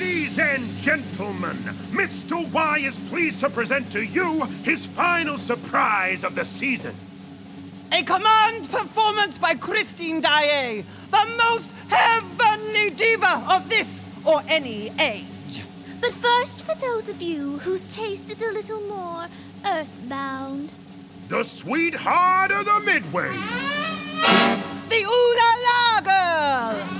Ladies and gentlemen, Mr. Y is pleased to present to you his final surprise of the season. A command performance by Christine Daae, the most heavenly diva of this or any age. But first, for those of you whose taste is a little more earthbound. The sweetheart of the Midway. The Ooh La La Girl.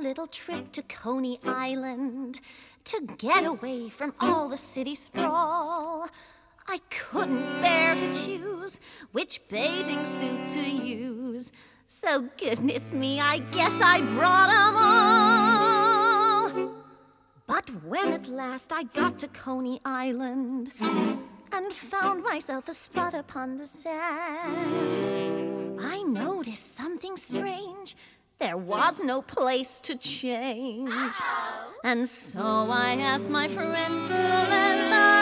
Little trip to Coney Island to get away from all the city sprawl. I couldn't bear to choose which bathing suit to use. So, goodness me, I guess I brought 'em all. But when at last I got to Coney Island and found myself a spot upon the sand, There was no place to change. And so I asked my friends to lend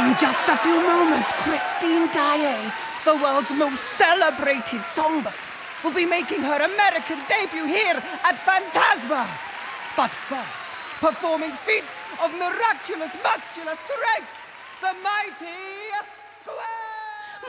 In just a few moments, Christine Daae, the world's most celebrated songbird, will be making her American debut here at Phantasma. But first, performing feats of miraculous muscular strength, the mighty